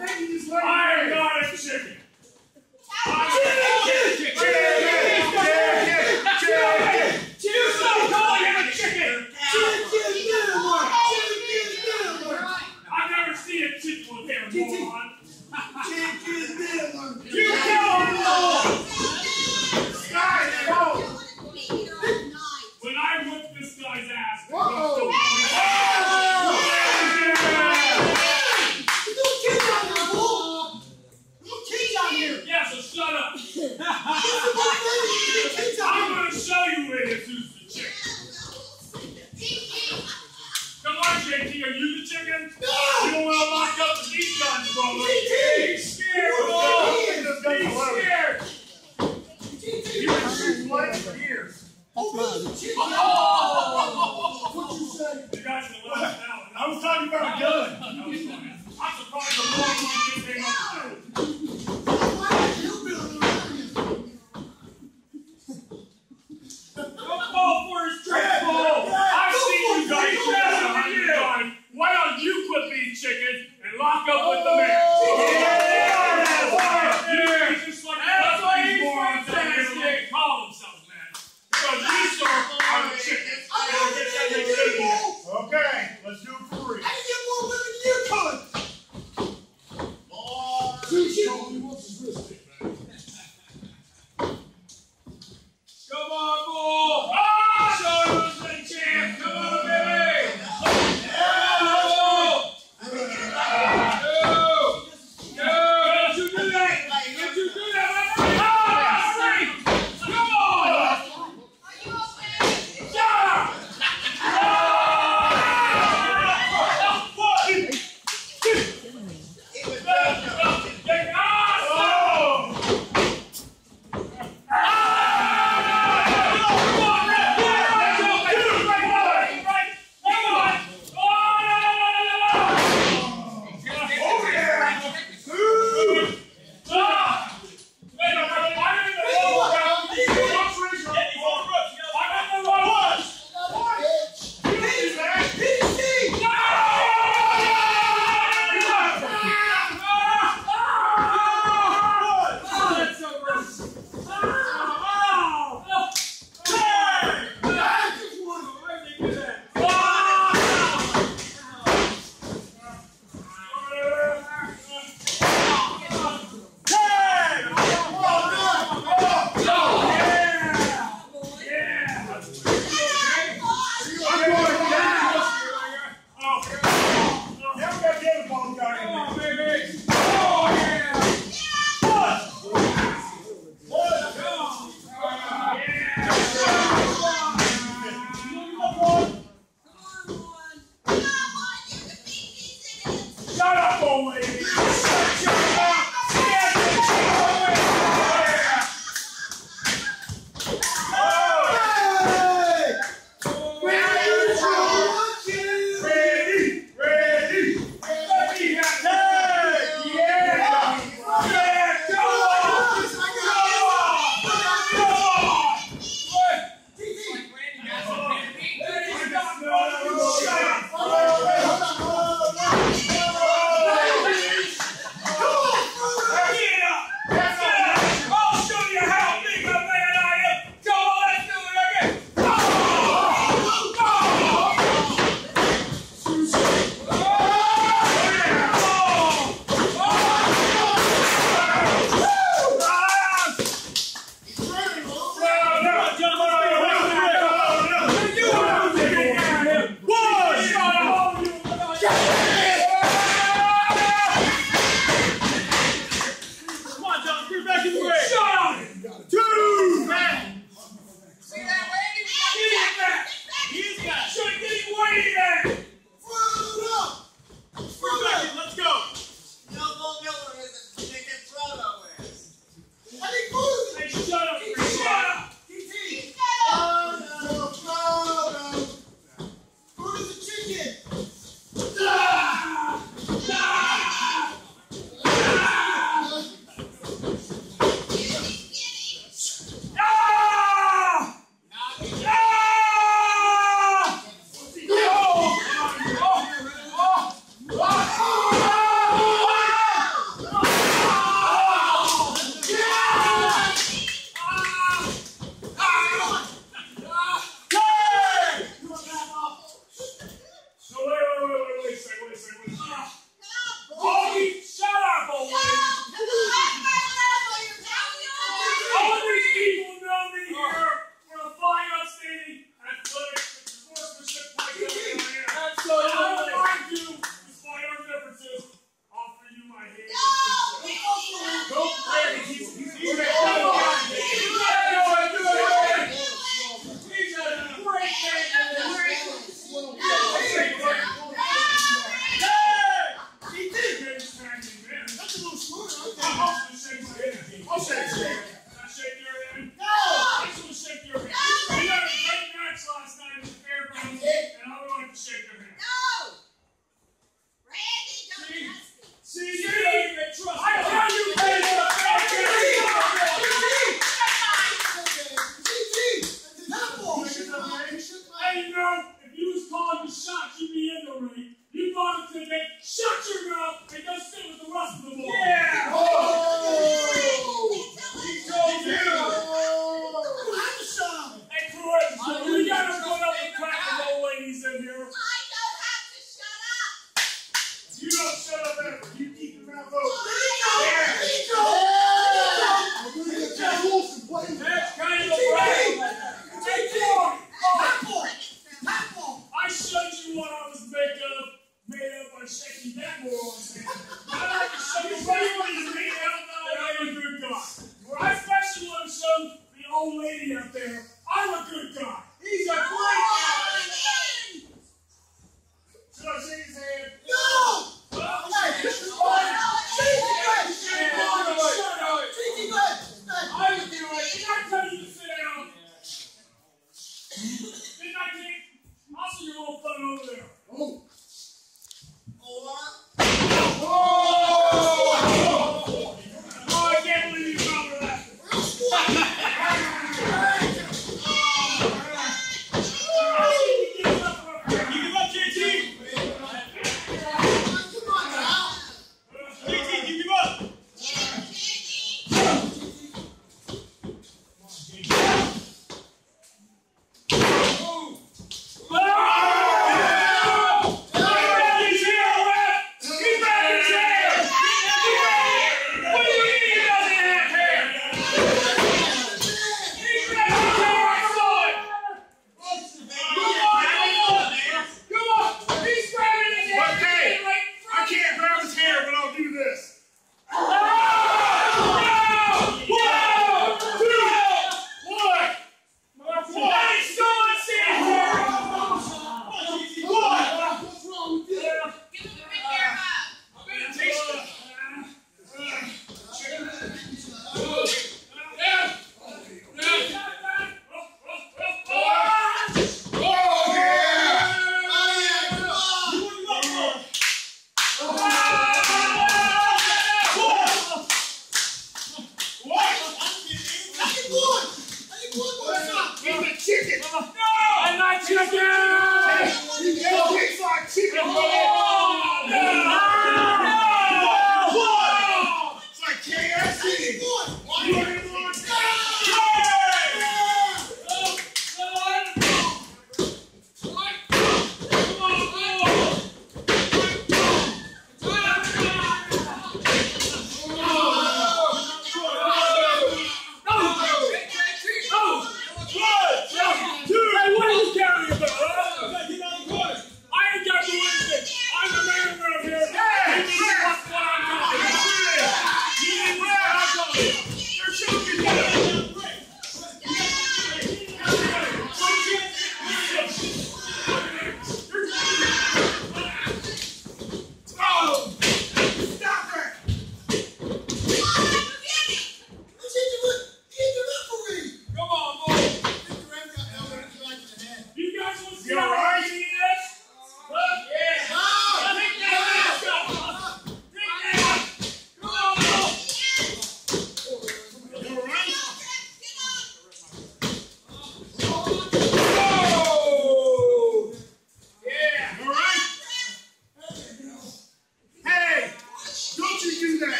I think you just let Don't try to All these people